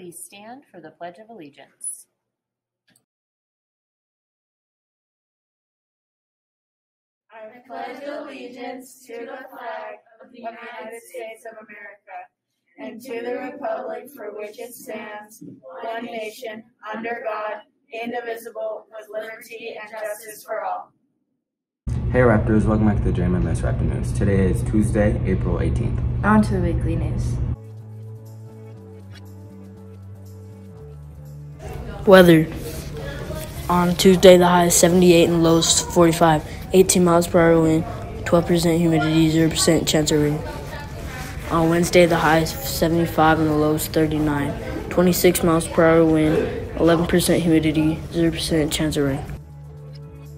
please stand for the Pledge of Allegiance. I pledge allegiance to the flag of the United States of America and to the republic for which it stands, one nation, under God, indivisible, with liberty and justice for all. Hey Raptors, welcome back to the JMMS Raptor News. Today is Tuesday, April 18th. On to the weekly news. Weather. On Tuesday, the high is 78 and low is 45. 18 miles per hour wind, 12% humidity, 0% chance of rain. On Wednesday, the high is 75 and the low is 39. 26 miles per hour wind, 11% humidity, 0% chance of rain.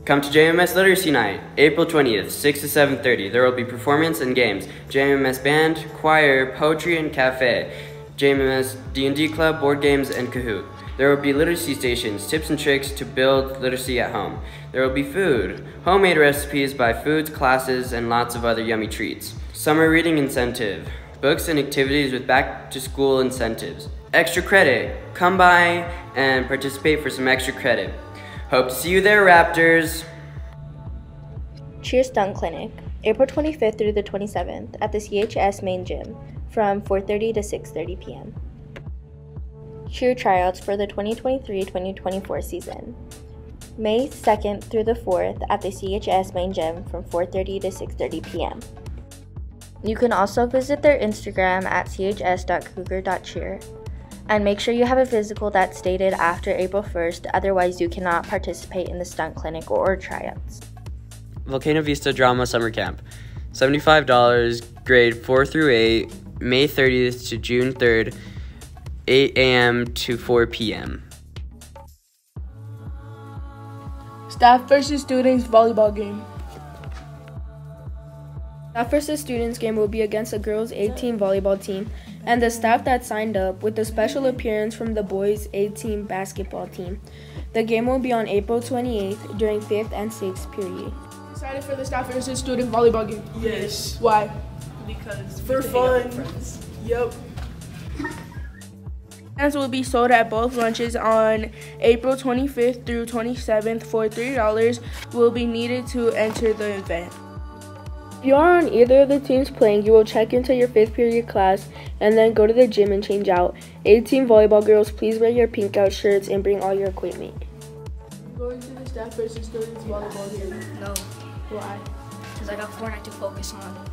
Come to JMS Literacy Night, April 20th, 6 to 7.30. There will be performance and games, JMS Band, Choir, Poetry, and Cafe, JMS D&D Club, Board Games, and Kahoot. There will be literacy stations, tips and tricks to build literacy at home. There will be food, homemade recipes by foods, classes, and lots of other yummy treats. Summer reading incentive, books and activities with back to school incentives. Extra credit, come by and participate for some extra credit. Hope to see you there, Raptors! Cheer Stunt Clinic, April 25th through the 27th at the CHS main gym from 4:30 to 6:30 p.m. Cheer tryouts for the 2023-2024 season. May 2nd through the 4th at the CHS main gym from 4:30 to 6:30 p.m. You can also visit their Instagram at chs.cougar.cheer and make sure you have a physical that's dated after April 1st, otherwise, you cannot participate in the stunt clinic or tryouts. Volcano Vista Drama Summer Camp. $75, grade 4 through 8, May 30th to June 3rd, 8 a.m. to 4 p.m. Staff versus students volleyball game. Staff versus students game will be against the girls' A team volleyball team and the staff that signed up with a special appearance from the boys' A team basketball team. The game will be on April 28th during 5th and 6th period. Excited for the staff versus student volleyball game? Yes. Why? Because For fun. Yep. Tickets will be sold at both lunches on April 25th through 27th for $3 will be needed to enter the event. If you are on either of the teams playing, you will check into your fifth period class and then go to the gym and change out. 18 volleyball girls, please wear your pink out shirts and bring all your equipment. Going to the staff versus students volleyball game. No, Why? because I got Fortnite to focus on.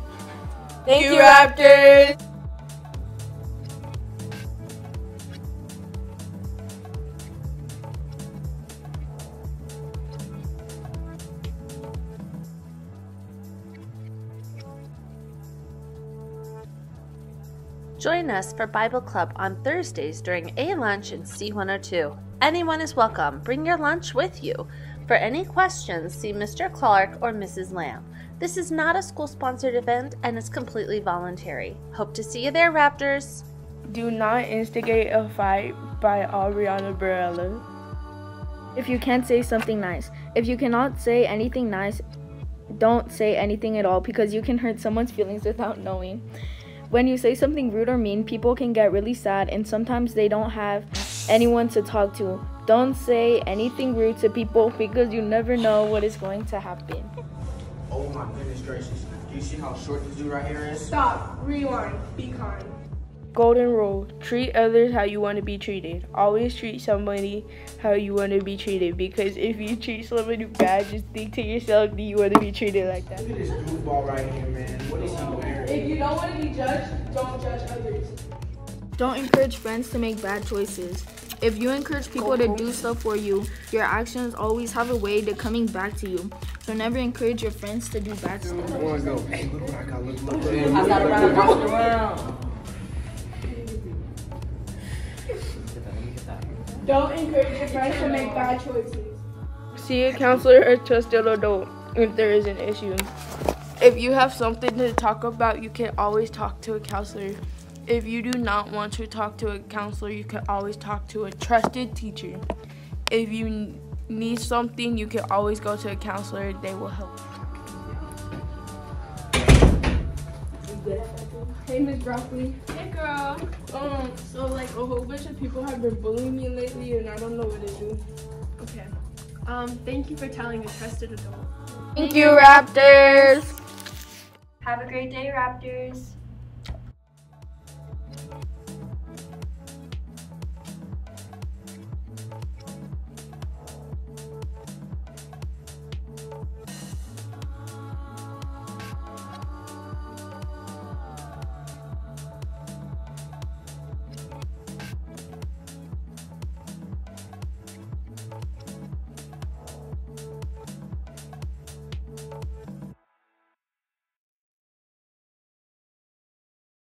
Thank you, Raptors. Join us for Bible Club on Thursdays during A lunch in C102. Anyone is welcome. Bring your lunch with you. For any questions, see Mr. Clark or Mrs. Lamb. This is not a school sponsored event and is completely voluntary. Hope to see you there, Raptors. Do not instigate a fight by Ariana Barella. If you can't say something nice, if you cannot say anything nice, don't say anything at all because you can hurt someone's feelings without knowing. When you say something rude or mean, people can get really sad and sometimes they don't have anyone to talk to. Don't say anything rude to people because you never know what is going to happen. Oh my goodness gracious. Do you see how short this dude right here is? Stop. Rewind. Be kind. Golden rule treat others how you want to be treated. Always treat somebody how you want to be treated because if you treat somebody bad, just think to yourself, do you want to be treated like that? Look at this goofball right here, man. What is he wearing? If you don't want to be judged, don't judge others. Don't encourage friends to make bad choices. If you encourage people to do stuff for you, your actions always have a way to coming back to you. So never encourage your friends to do bad stuff. One go. Hey, look what I got. Look, look, look. Don't encourage your friends to make bad choices. See a counselor or trusted adult if there is an issue. If you have something to talk about, you can always talk to a counselor. If you do not want to talk to a counselor, you can always talk to a trusted teacher. If you need something, you can always go to a counselor. They will help. Yes, I do. Hey, Miss Broccoli. Hey, girl. Um, so like a whole bunch of people have been bullying me lately, and I don't know what to do. Okay. Um, thank you for telling a trusted adult. Thank you, Raptors. Have a great day, Raptors.